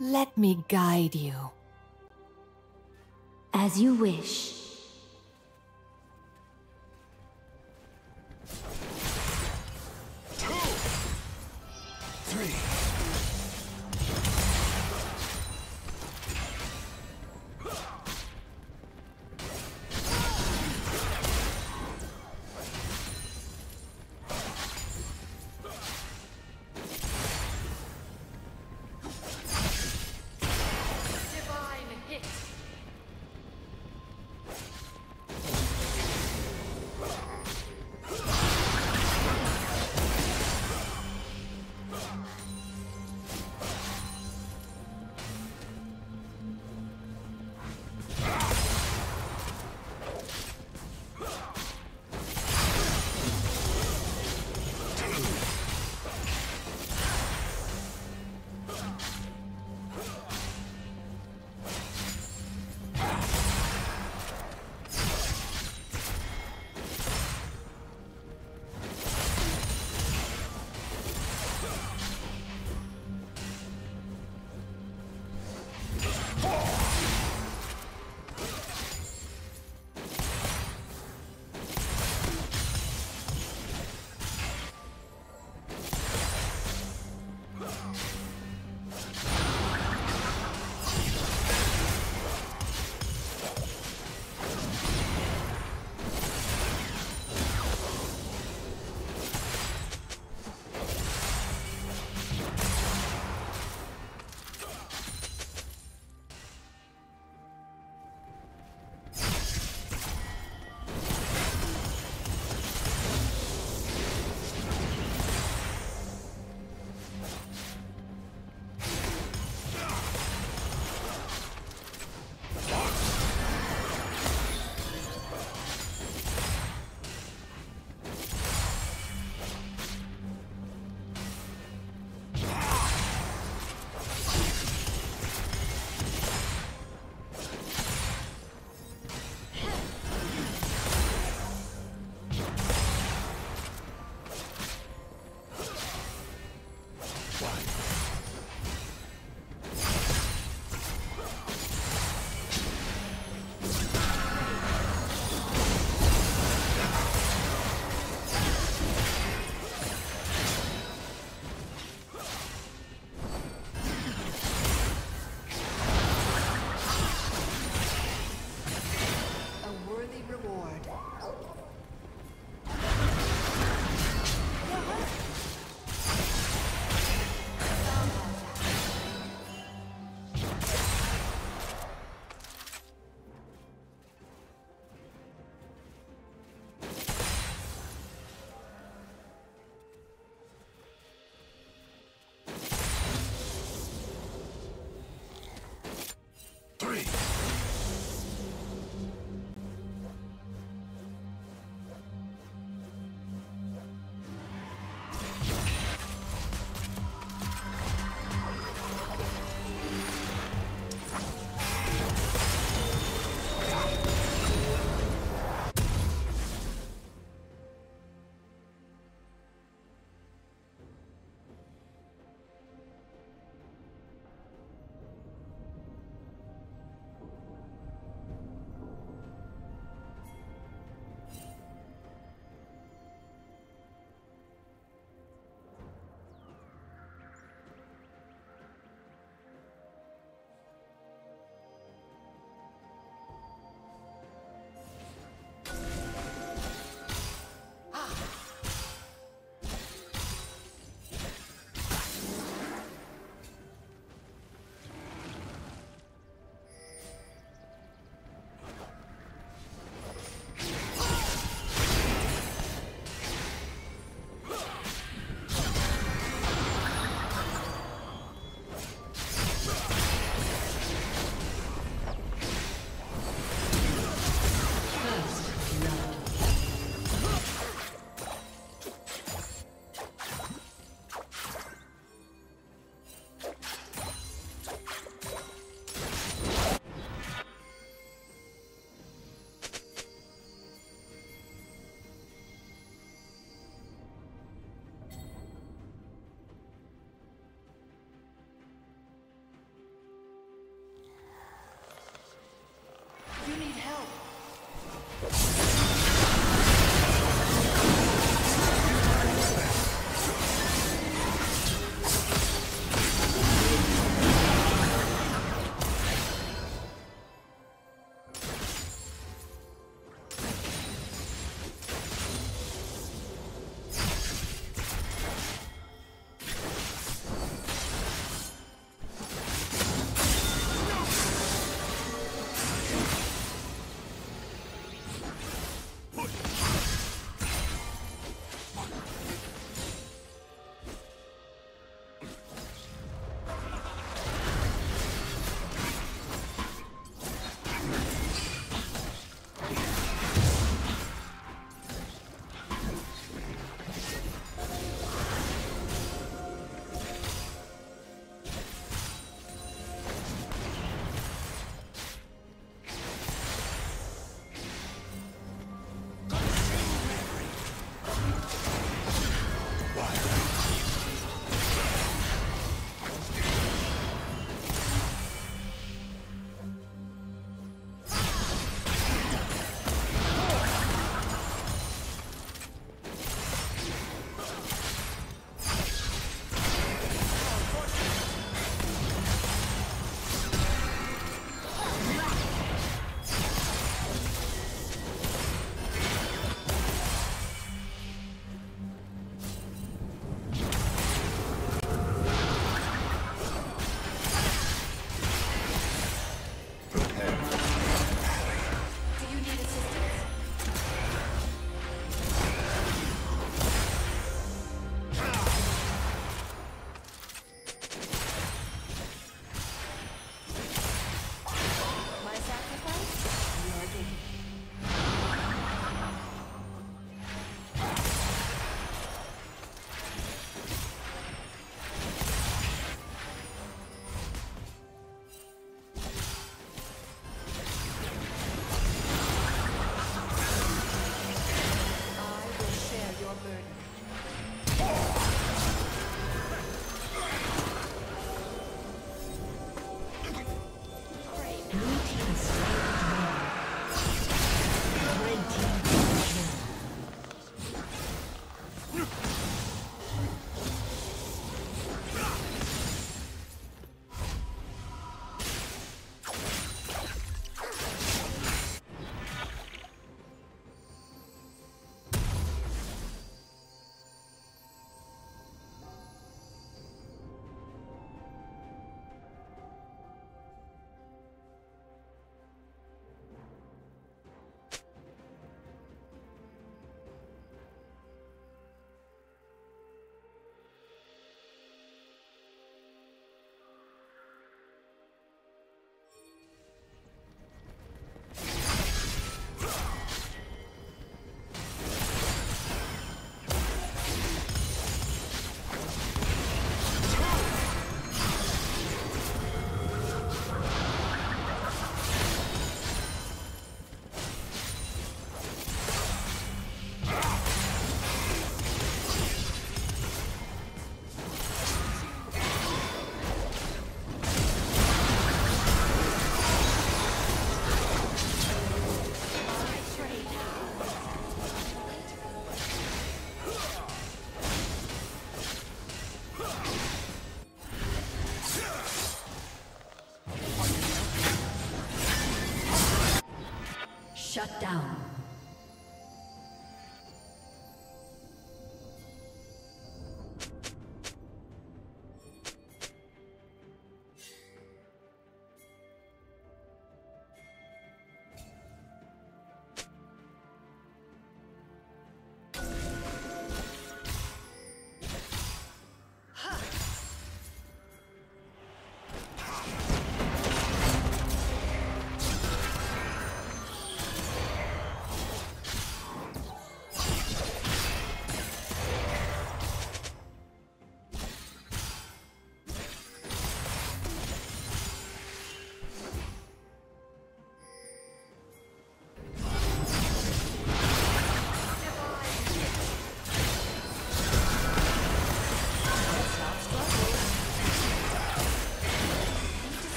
Let me guide you. As you wish.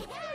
Yeah!